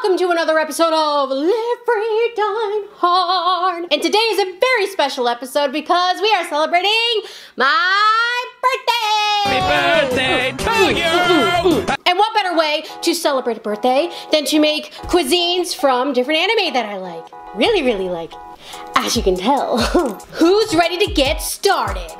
welcome to another episode of Live Free Dine Hard. And today is a very special episode because we are celebrating my birthday! Happy birthday to you! And what better way to celebrate a birthday than to make cuisines from different anime that I like? Really, really like. As you can tell. Who's ready to get started?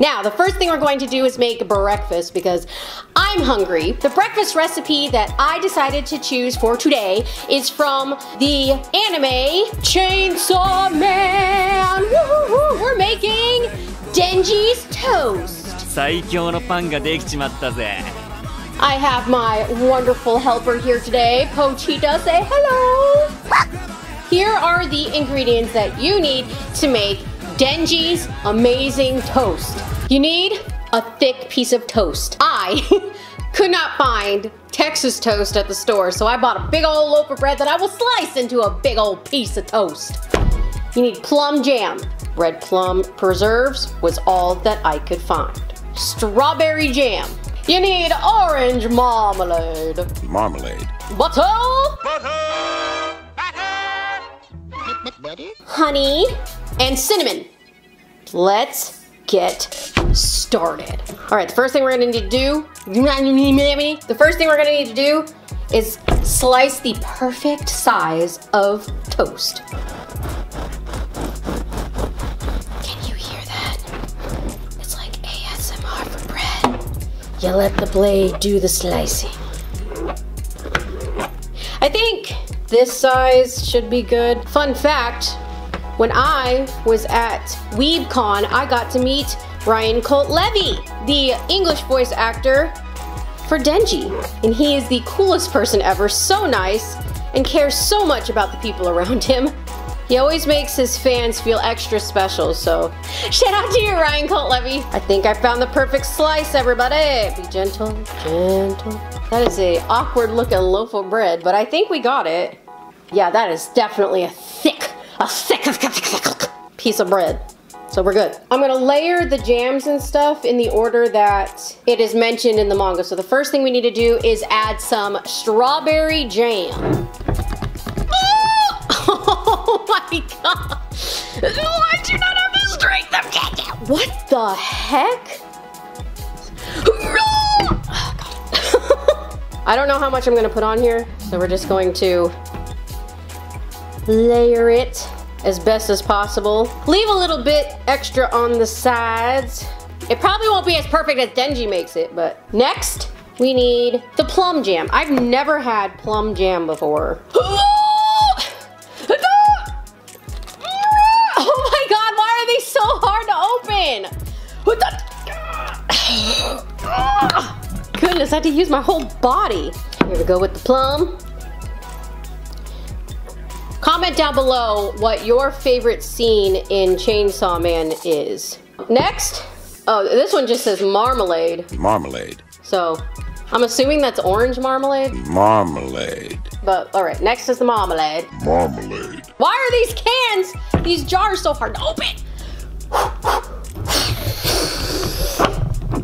Now, the first thing we're going to do is make breakfast because I'm hungry. The breakfast recipe that I decided to choose for today is from the anime Chainsaw Man. Woo-hoo-hoo. We're making Denji's Toast. 最強のパンができちまったぜ I have my wonderful helper here today. Pochita, say hello. Here are the ingredients that you need to make Denji's amazing toast. You need a thick piece of toast. I could not find Texas toast at the store, so I bought a big old loaf of bread that I will slice into a big old piece of toast. You need plum jam. Red plum preserves was all that I could find. Strawberry jam. You need orange marmalade. Marmalade. Butter. Honey and cinnamon. Let's get started. All right, the first thing we're gonna need to do, the first thing we're gonna need to do is slice the perfect size of toast. Can you hear that? It's like ASMR for bread. You let the blade do the slicing. I think this size should be good. Fun fact, when I was at WeebCon, I got to meet Ryan Colt Levy, the English voice actor for Denji. And he is the coolest person ever, so nice, and cares so much about the people around him. He always makes his fans feel extra special, so shout out to you, Ryan Colt Levy. I think I found the perfect slice, everybody. Be gentle, gentle. That is a awkward looking loaf of bread, but I think we got it. Yeah, that is definitely a thick, a thick, piece of bread. So we're good. I'm gonna layer the jams and stuff in the order that it is mentioned in the manga. So the first thing we need to do is add some strawberry jam. Oh, oh my god! I do not have the strength of jam. What the heck? Oh, I don't know how much I'm gonna put on here, so we're just going to layer it as best as possible. Leave a little bit extra on the sides. It probably won't be as perfect as Denji makes it, but next we need the plum jam. I've never had plum jam before. Oh, oh my god, why are they so hard to open? Goodness, I had to use my whole body. Here we go with the plum. Comment down below what your favorite scene in Chainsaw Man is. Next, oh, this one just says marmalade. Marmalade. So I'm assuming that's orange marmalade. Marmalade. But all right, next is the marmalade. Marmalade. Why are these cans, these jars so hard to open?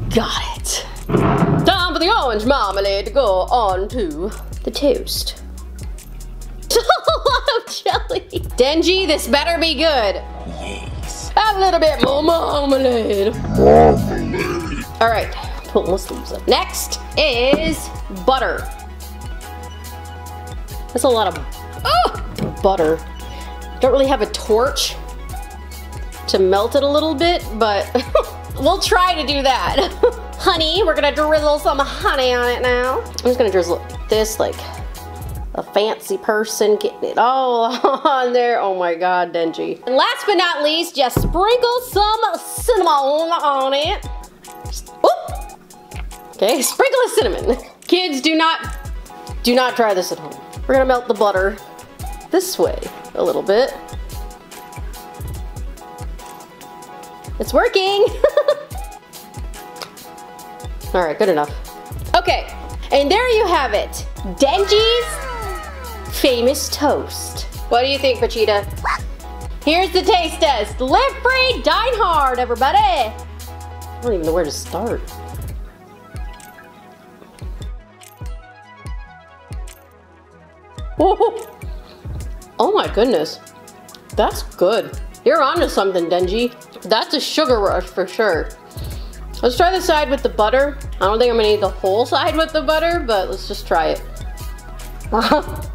Got it. Time for the orange marmalade to go on to the toast. Jelly. Denji, this better be good. Yes. A little bit more marmalade. Marmalade. All right, pull my sleeves up. Next is butter. That's a lot of oh, butter. Don't really have a torch to melt it a little bit, but we'll try to do that. honey, we're gonna drizzle some honey on it now. I'm just gonna drizzle this like a fancy person getting it all on there. Oh my God, Denji. And last but not least, just sprinkle some cinnamon on it. Oop. Okay, sprinkle of cinnamon. Kids, do not, do not try this at home. We're gonna melt the butter this way a little bit. It's working. All right, good enough. Okay, and there you have it. Denji's famous toast. What do you think, Pochita? Here's the taste test. Live free, dine hard, everybody. I don't even know where to start. Oh, oh my goodness. That's good. You're onto something, Denji. That's a sugar rush for sure. Let's try the side with the butter. I don't think I'm gonna eat the whole side with the butter, but let's just try it.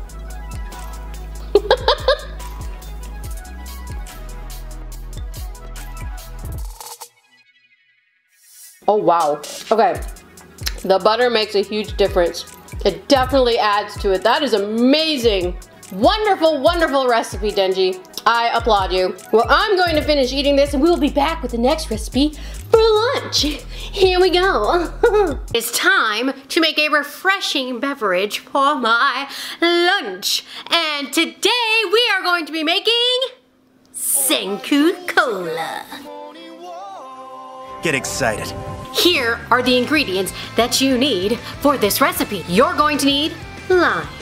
oh wow. Okay. The butter makes a huge difference. It definitely adds to it. That is amazing. Wonderful, wonderful recipe, Denji. I applaud you. Well, I'm going to finish eating this and we'll be back with the next recipe for lunch. Here we go. it's time to make a refreshing beverage for my lunch. And today we are going to be making Senku Cola. Get excited. Here are the ingredients that you need for this recipe. You're going to need limes.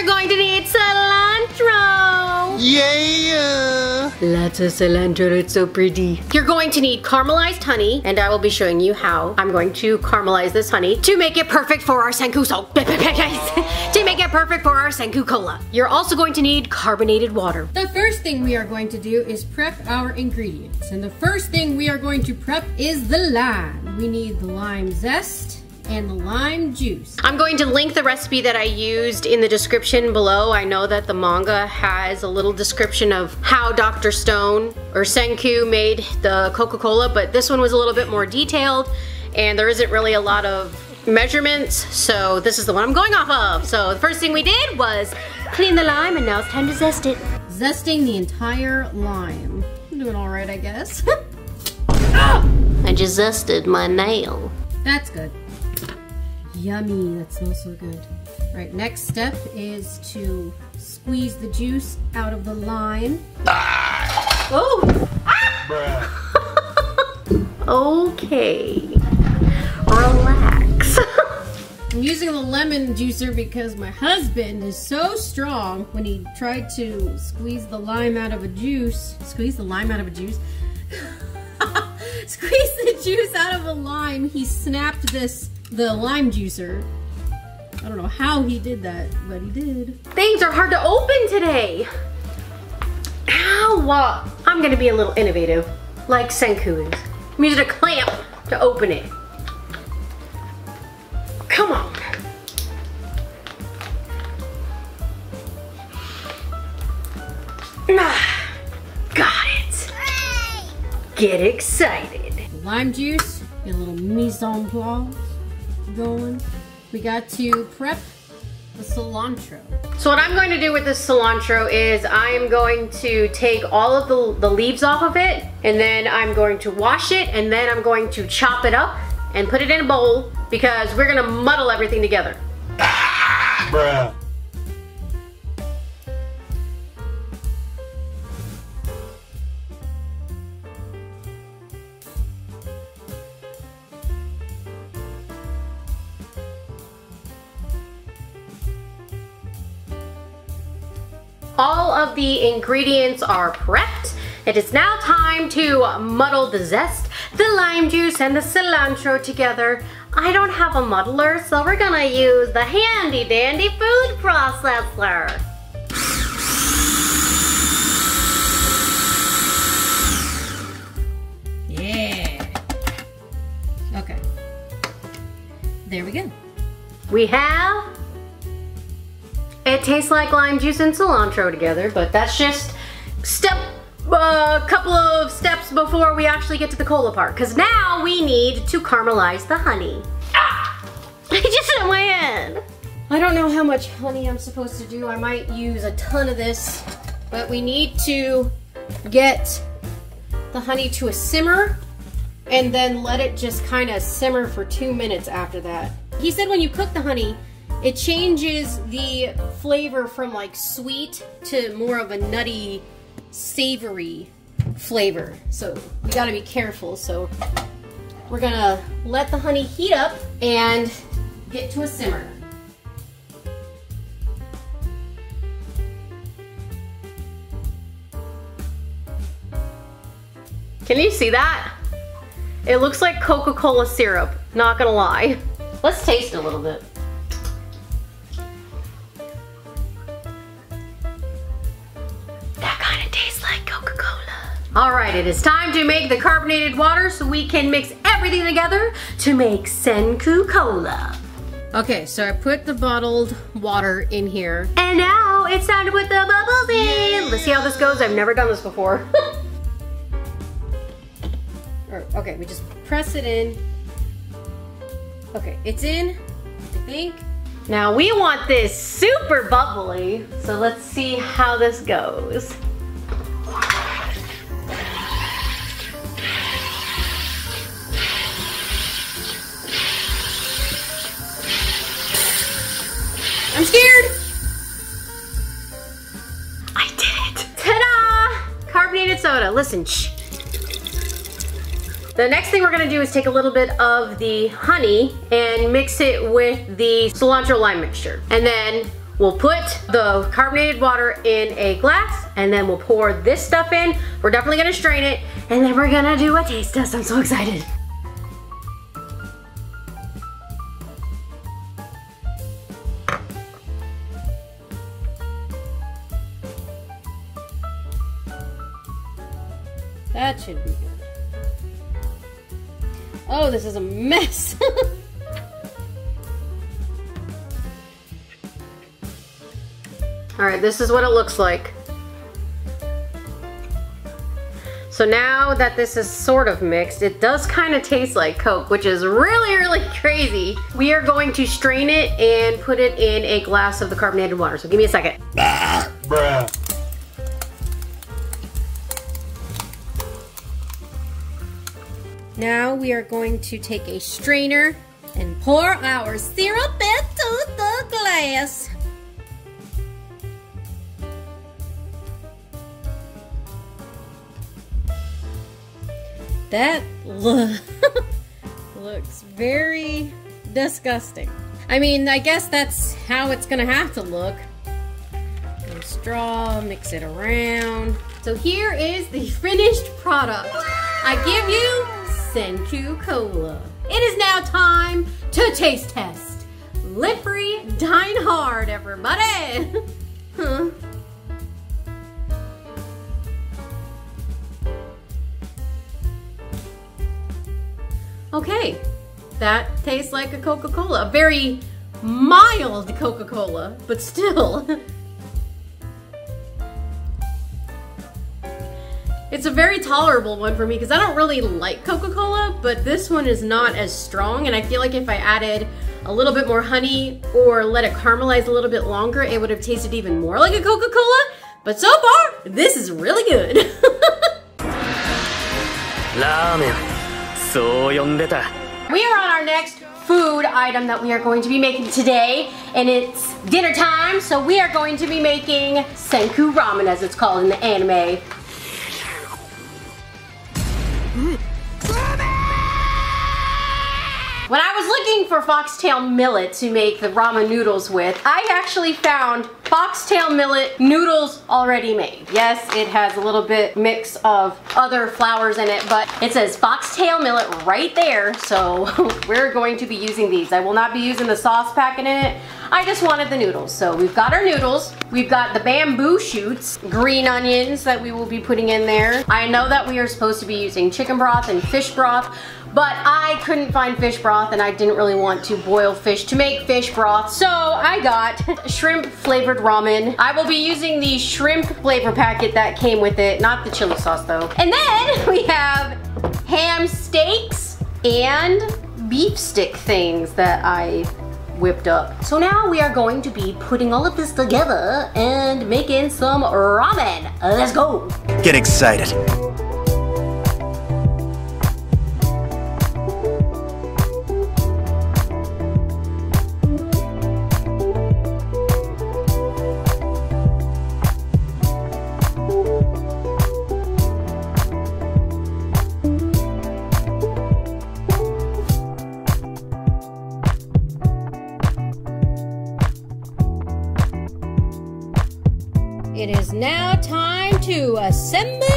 You're going to need cilantro. Yeah! Lots of cilantro, it's so pretty. You're going to need caramelized honey, and I will be showing you how I'm going to caramelize this honey to make it perfect for our Senku so to make it perfect for our Senku Cola. You're also going to need carbonated water. The first thing we are going to do is prep our ingredients. And the first thing we are going to prep is the lime. We need the lime zest and the lime juice. I'm going to link the recipe that I used in the description below. I know that the manga has a little description of how Dr. Stone or Senku made the Coca-Cola, but this one was a little bit more detailed and there isn't really a lot of measurements, so this is the one I'm going off of. So the first thing we did was clean the lime and now it's time to zest it. Zesting the entire lime. I'm doing all right, I guess. I just zested my nail. That's good. Yummy, that smells so good. All right, next step is to squeeze the juice out of the lime. Ah! Oh! okay. Relax. I'm using the lemon juicer because my husband is so strong when he tried to squeeze the lime out of a juice. Squeeze the lime out of a juice? squeeze the juice out of a lime. He snapped this, the lime juicer. I don't know how he did that, but he did. Things are hard to open today. Ow! I'm gonna be a little innovative, like Senku is. I'm using a clamp to open it. Come on. Ah, got it. Get excited. Lime juice, get a little mise en place going. We got to prep the cilantro. So what I'm going to do with this cilantro is I am going to take all of the, the leaves off of it and then I'm going to wash it and then I'm going to chop it up and put it in a bowl because we're gonna muddle everything together. Ah, bruh. Of the ingredients are prepped. It is now time to muddle the zest, the lime juice, and the cilantro together. I don't have a muddler, so we're gonna use the handy dandy food processor. Yeah. Okay. There we go. We have, it tastes like lime juice and cilantro together, but that's just step, a uh, couple of steps before we actually get to the cola part, because now we need to caramelize the honey. Ah! I just hit my head. I don't know how much honey I'm supposed to do. I might use a ton of this, but we need to get the honey to a simmer and then let it just kind of simmer for two minutes after that. He said when you cook the honey, it changes the flavor from like sweet to more of a nutty, savory flavor. So we gotta be careful. So we're gonna let the honey heat up and get to a simmer. Can you see that? It looks like Coca-Cola syrup, not gonna lie. Let's taste a little bit. All right, it is time to make the carbonated water so we can mix everything together to make Senku Cola. Okay, so I put the bottled water in here. And now it's time to put the bubbles in. Let's see how this goes. I've never done this before. Or- okay, we just press it in. Okay, it's in, I think. Now we want this super bubbly, so let's see how this goes. Listen, shh. The next thing we're gonna do is take a little bit of the honey and mix it with the cilantro lime mixture. And then we'll put the carbonated water in a glass and then we'll pour this stuff in. We're definitely gonna strain it and then we're gonna do a taste test. I'm so excited. Oh, this is a mess. All right, this is what it looks like. So now that this is sort of mixed, it does kind of taste like Coke, which is really, really crazy. We are going to strain it and put it in a glass of the carbonated water. So give me a second. Bruh. Now we are going to take a strainer and pour our syrup into the glass. That lo- looks very disgusting. I mean, I guess that's how it's gonna have to look. Straw, mix it around. So here is the finished product. I give you Senku Cola. It is now time to taste test. Live free, dine hard, everybody. Okay, that tastes like a Coca-Cola. A very mild Coca-Cola, but still. It's a very tolerable one for me because I don't really like Coca-Cola, but this one is not as strong and I feel like if I added a little bit more honey or let it caramelize a little bit longer, it would have tasted even more like a Coca-Cola. But so far, this is really good. Ramen. So we are on our next food item that we are going to be making today and it's dinner time so we are going to be making senku ramen as it's called in the anime うん when I was looking for foxtail millet to make the ramen noodles with, I actually found foxtail millet noodles already made. Yes, it has a little bit mix of other flours in it, but it says foxtail millet right there, so we're going to be using these. I will not be using the sauce packet in it. I just wanted the noodles. So we've got our noodles. We've got the bamboo shoots, green onions that we will be putting in there. I know that we are supposed to be using chicken broth and fish broth, but I couldn't find fish broth and I didn't really want to boil fish to make fish broth. So I got shrimp flavored ramen. I will be using the shrimp flavor packet that came with it, not the chili sauce though. And then we have ham steaks and beef stick things that I whipped up. So now we are going to be putting all of this together and making some ramen. Let's go. Get excited. To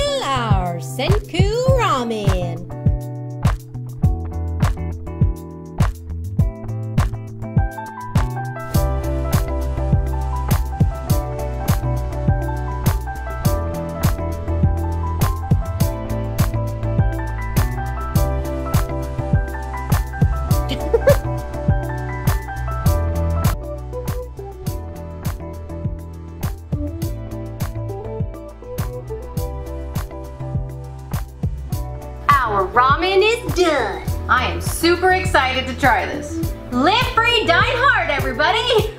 excited to try this. Live free, dine hard, everybody.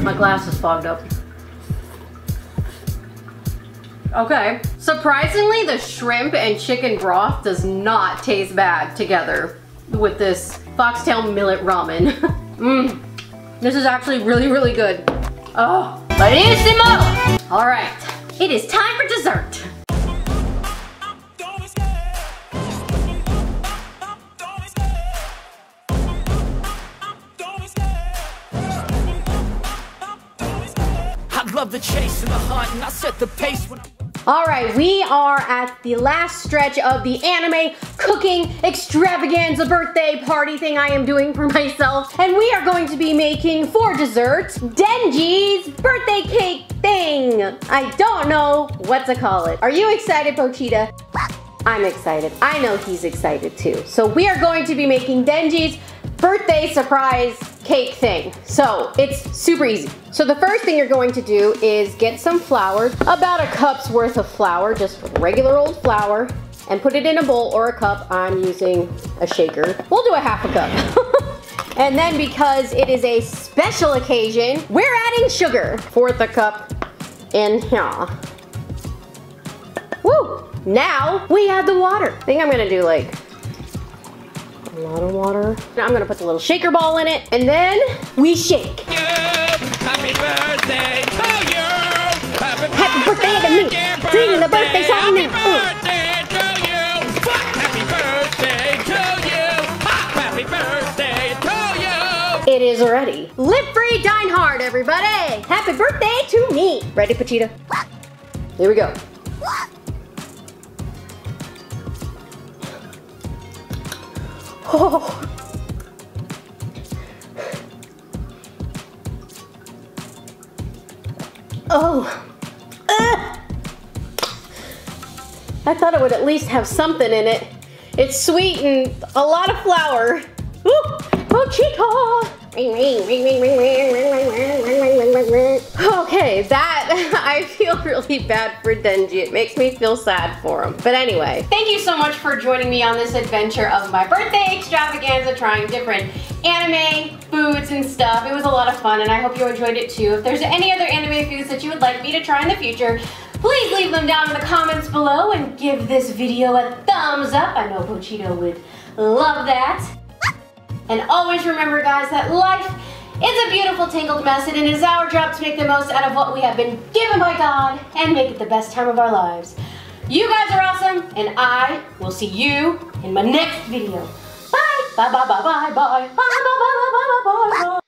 My glass is fogged up. Okay. Surprisingly, the shrimp and chicken broth does not taste bad together with this foxtail millet ramen. Mmm. This is actually really, really good. Oh, buonissimo! All right, it is time for dessert. Love the chase and the hunt, and I set the pace. All right, we are at the last stretch of the anime cooking extravaganza birthday party thing I am doing for myself. And we are going to be making for dessert Denji's birthday cake thing. I don't know what to call it. Are you excited, Pochita? I'm excited. I know he's excited too. So we are going to be making Denji's birthday surprise cake thing. So it's super easy. So the first thing you're going to do is get some flour, about a cup's worth of flour, just regular old flour, and put it in a bowl or a cup. I'm using a shaker. We'll do a half a cup. and then because it is a special occasion, we're adding sugar. Fourth a cup in here. Woo! Now we add the water. I think I'm gonna do like lot of water. Now I'm gonna put the little shaker ball in it and then we shake. Happy birthday to you! Happy, Happy birthday to me. Sing the birthday song now. Birthday to you! Happy birthday to you! Happy birthday to you! It is ready. Live free, dine hard, everybody. Happy birthday to me. Ready, Pochita? Here we go. Oh. Oh. Ugh. I thought it would at least have something in it. It's sweet and a lot of flour. Ooh, Pochita! Okay, that, I feel really bad for Denji. It makes me feel sad for him. But anyway, thank you so much for joining me on this adventure of my birthday extravaganza, trying different anime foods and stuff. It was a lot of fun and I hope you enjoyed it too. If there's any other anime foods that you would like me to try in the future, please leave them down in the comments below and give this video a thumbs up. I know Pochita would love that. And always remember, guys, that life is a beautiful tangled mess, and it is our job to make the most out of what we have been given by God and make it the best time of our lives. You guys are awesome, and I will see you in my next video. Bye. Bye, bye, bye, bye, bye. Bye, bye, bye, bye, bye, bye, bye.